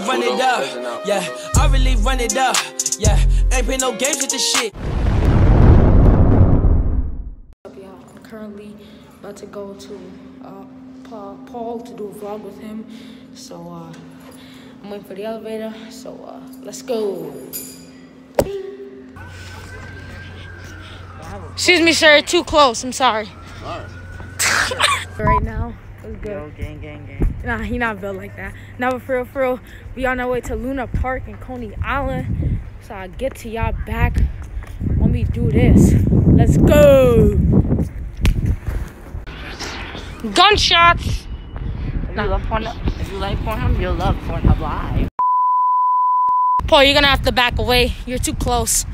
run it up. Yeah, I really run it up. Yeah, ain't play no games with this shit. up, y'all? I'm currently about to go to uh, Paul, Paul to do a vlog with him. So uh, I'm waiting for the elevator. So uh, let's go. Excuse me, sir. Too close. I'm sorry. right now, it's good. gang, gang, gang. Nah, he not built like that. Now, but for real, for real, we on our way to Luna Park in Coney Island. So I'll get to y'all back when we do this. Let's go. Gunshots. If you love Pornhub, if you like Pornhub, you'll love Pornhub Live. Paul, you're gonna have to back away. You're too close.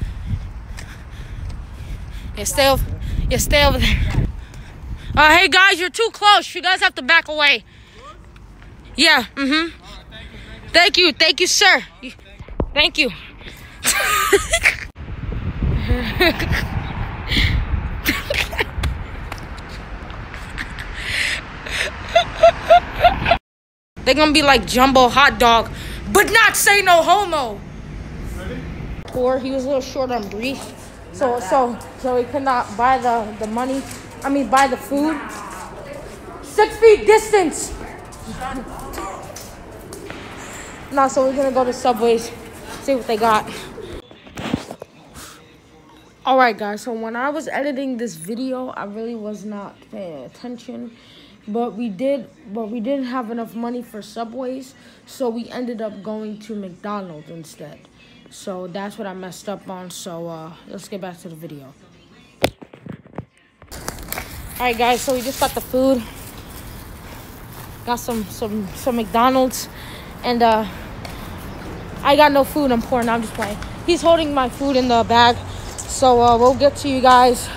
Yeah, stay over. Yeah, stay over there. Uh, hey guys, you're too close. You guys have to back away. Yeah. Mm-hmm. Thank you. Thank you, sir. You- Thank you. They're gonna be like jumbo hot dog, but not say no homo. Poor, he was a little short on brief, so so so he could not buy the the money. I mean, buy the food. Six feet distance. Nah, so we're gonna go to Subways, see what they got. All right, guys. So when I was editing this video, I really was not paying attention, but we did. But we didn't have enough money for Subways, so we ended up going to McDonald's instead. So that's what I messed up on. So uh, let's get back to the video. All right, guys. So we just got the food. Got some some some McDonald's, and uh, I got no food. I'm poor, pouring. I'm just playing. He's holding my food in the bag. So uh, we'll get to you guys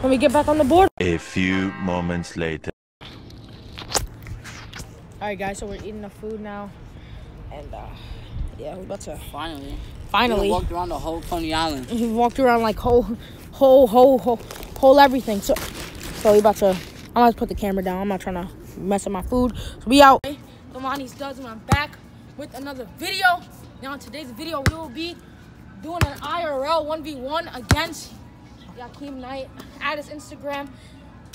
when we get back on the board. A few moments later. All right, guys. So we're eating the food now, and uh, yeah, we're about to Finally. finally. We walked around the whole Coney Island. He walked around like whole, whole, whole, whole, whole everything. So, so we about to. I'm about to put the camera down. I'm not trying to mess up my food. So we out. Domani's Dubs, and I'm back with another video. Now in today's video, we will be doing an IRL 1v1 against Yakeem Knight at his Instagram.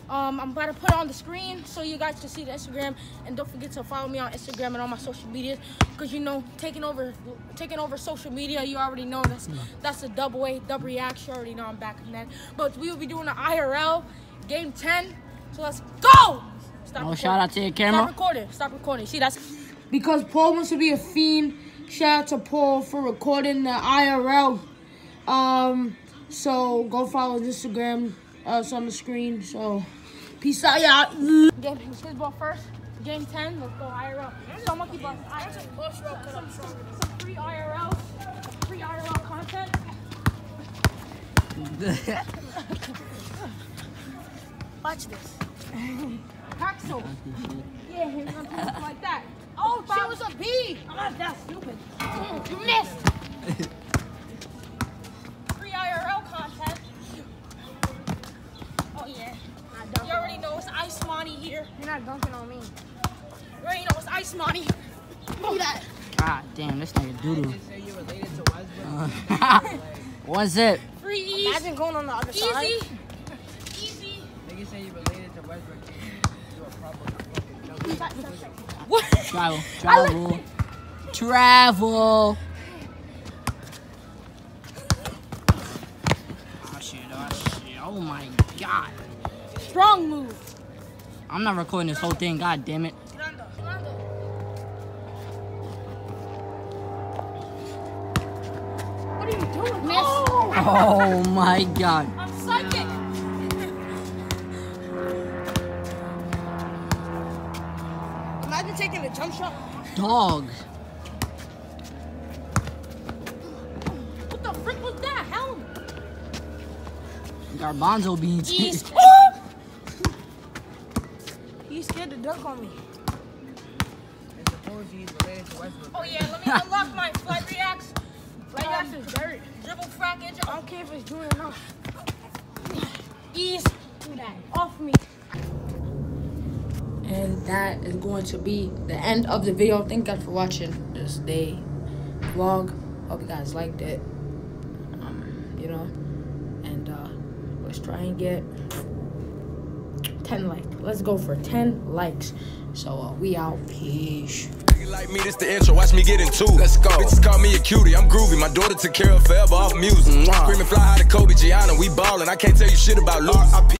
Um, I'm about to put it on the screen so you guys can see the Instagram, and don't forget to follow me on Instagram and all my social medias, because you know taking over taking over social media, you already know that's that's a double A, double reaction. You already know I'm back in that. But we will be doing an IRL game 10. So let's go. Stop Oh, shout out to your camera. Stop recording. Stop recording. See that's because Paul wants to be a fiend. Shout out to Paul for recording the IRL. Um, so go follow his Instagram. Uh, it's on the screen. So peace out, y'all. Game his ball first. Game ten. Let's go IRL. So monkey bus. I some, some free IRL. Free IRL content. Watch this. Paxel. Yeah, him something like that. Oh, that was a B. Oh, that's stupid. You missed. Free IRL content. Oh yeah. You already know it's Ice Monty here. You're not dunking on me. You already know it's Ice Monty. Look that. God damn, this nigga doodoo. What's it? Free easy. Imagine going on the other side. Easy. Easy. Niggas say you related to Westbrook. What? Travel. Travel. Travel. Oh shit, oh shit. Oh my god. Strong move. I'm not recording this whole thing, god damn it. What are you doing? Oh my god. Imagine taking a jump shot. Dog. What the frick was that? Helm. Garbanzo beans. He's. He's scared to dunk on me. And suppose to Westbrook. Oh yeah, let me unlock my flight reacts. Flight reacts is dirt. Dribble frack edge. I don't care if it's doing enough. Ease. Do that. Off me. And that is going to be the end of the video. Thank you guys for watching. this Day vlog. Hope you guys liked it. Um, you know, and uh, let's try and get 10 likes. Let's go for 10 likes. So uh, we out. Peace. Like me, this the intro. Watch me get into. it. Let's go. Bitches call me a cutie. I'm groovy. My daughter took care of forever off music. Screaming fly high to Kobe Gianna. We ballin'. I can't tell you shit about Luke.